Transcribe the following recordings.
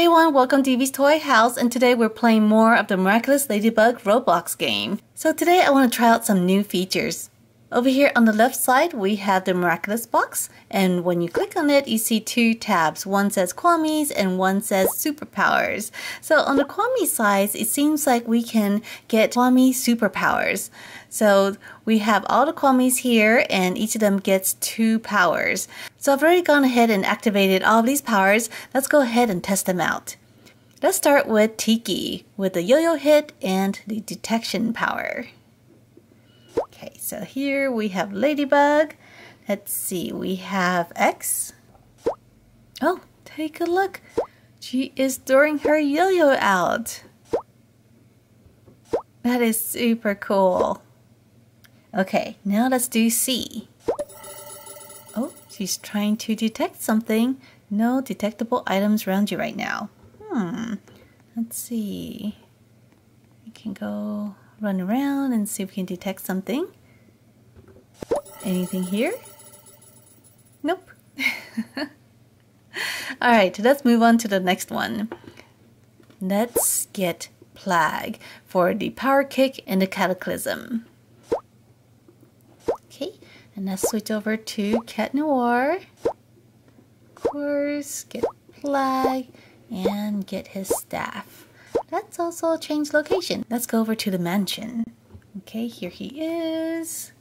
Hi everyone, welcome to Evie's Toy House and today we're playing more of the Miraculous Ladybug Roblox game. So today I want to try out some new features. Over here on the left side we have the Miraculous box and when you click on it you see two tabs. One says Kwamis and one says Superpowers. So on the Kwami side it seems like we can get Kwami Superpowers. So we have all the Kwamis here and each of them gets two powers. So I've already gone ahead and activated all of these powers. Let's go ahead and test them out. Let's start with Tikki with the yo-yo hit and the detection power. Okay, so here we have Ladybug. Let's see, we have X. Oh, take a look. She is throwing her yo-yo out. That is super cool. Okay, now let's do C. Oh, she's trying to detect something. No detectable items around you right now. Hmm, let's see. We can go run around and see if we can detect something. Anything here? Nope. Alright, let's move on to the next one. Let's get Plagg for the Power Kick and the Cataclysm. Okay, and let's switch over to Cat Noir. Of course, get Plagg and get his staff. Let's also change location. Let's go over to the mansion. Okay, here he is.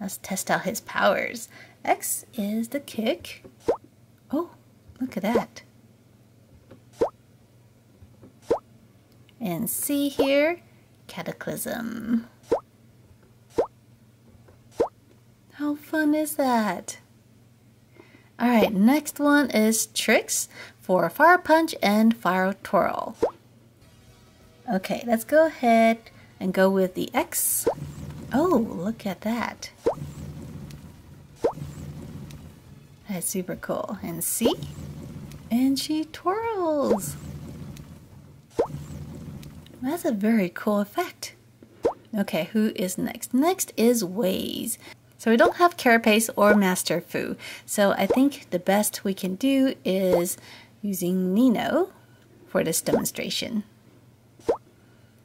Let's test out his powers. X is the kick. Oh, look at that. And C here, Cataclysm. How fun is that? Alright, next one is Trixx for Fire Punch and Fire Twirl. Okay, let's go ahead and go with the X. Oh, look at that. That's super cool. And C. And she twirls. That's a very cool effect. Okay, who is next? Next is Wayzz. So we don't have Carapace or Master Fu. So I think the best we can do is using Nino for this demonstration.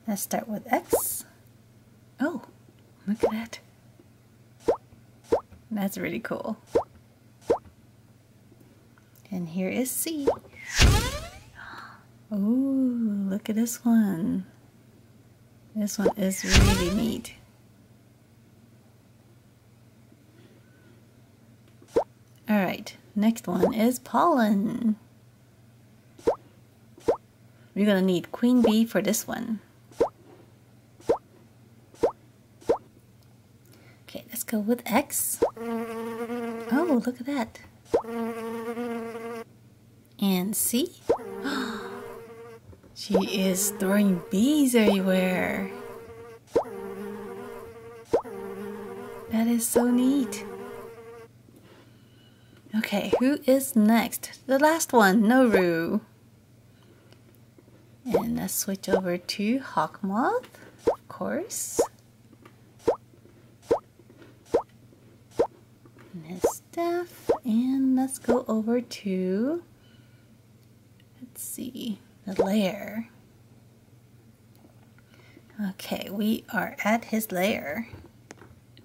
Let's start with X. Oh, look at that. That's really cool. And here is C. Oh, look at this one. This one is really neat. Alright, next one is pollen. We're going to need queen bee for this one. Go with X. Oh, look at that. And C. she is throwing bees everywhere. That is so neat. Okay, who is next? The last one, Nooroo. And let's switch over to Hawkmoth, of course. His staff. And let's go over to, let's see, the lair. Okay, we are at his lair.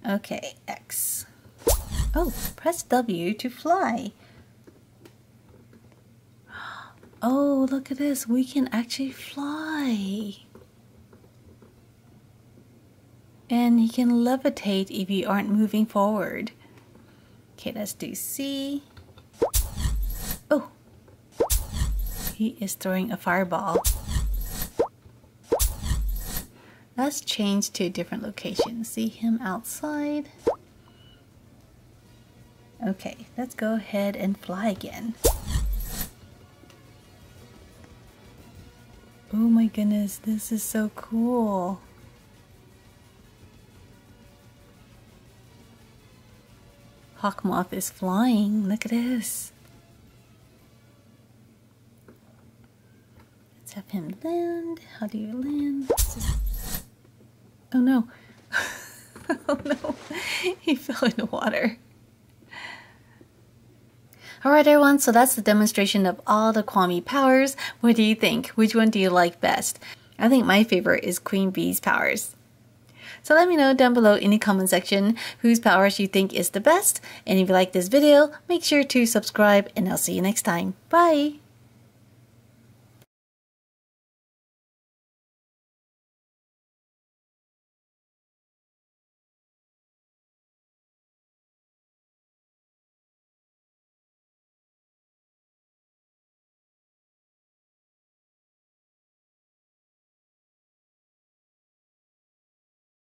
Okay, X. Oh, press W to fly. Oh, look at this. We can actually fly. And he can levitate if you aren't moving forward. Okay, let's do C. Oh, he is throwing a fireball. Let's change to a different location. See him outside. Okay, let's go ahead and fly again. Oh my goodness, this is so cool. Hawkmoth is flying. Look at this. Let's have him land. How do you land? Oh no. oh no. He fell in the water. Alright everyone, so that's the demonstration of all the Kwami powers. What do you think? Which one do you like best? I think my favorite is Queen Bee's powers. So let me know down below in the comment section whose powers you think is the best. And if you like this video, make sure to subscribe and I'll see you next time. Bye!